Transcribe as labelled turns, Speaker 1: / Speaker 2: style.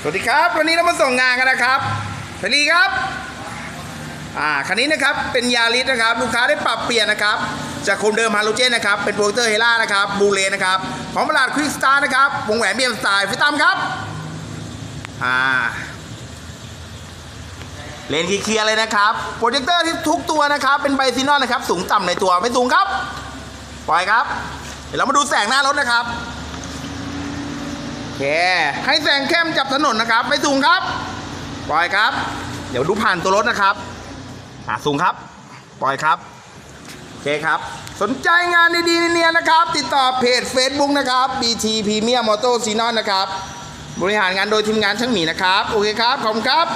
Speaker 1: สวัสดีครับ วันนี้เรามาส่งงานกันนะครับสวัสดีครับอ่าคันนี้นะครับเป็นยาริสนะครับ ลูกค้าได้ปรับเปลี่ยนนะครับ จากโคมเดิมฮาโลเจนนะครับ เป็น projector Hella นะครับ blue lens ะครับพร้อมบัลลาสต์ quick start นะครับวงแหวนเบียมสไตล์ฟิตตามครับอ่าเลนเคลียร์เลยนะครับโปรเจคเตอร์ที่ทุกตัวนะครับ เป็น bi-xenon นะครับ สูงต่ำในตัวไฟสูงครับปล่อยครับ เดี๋ยวเรามาดูแสงหน้ารถนะครับ เค ให้แซงเข้มจับถนนนะครับ ไม่สูงครับ ปล่อยครับ เดี๋ยวดูผ่านตัวรถนะครับอะสูงครับ ปล่อยครับโอเคครับ สนใจงานดีๆเนียนๆนะครับ ติดต่อเพจ Facebook นะครับ BT Premium Motor s e n o n นะครับ บริหารงานโดยทีมงานช่างหมีนะครับ โอเคครับ ขอบคุณครับ